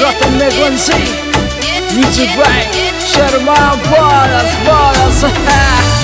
Rotten Frequency Music Share my Brothers Brothers.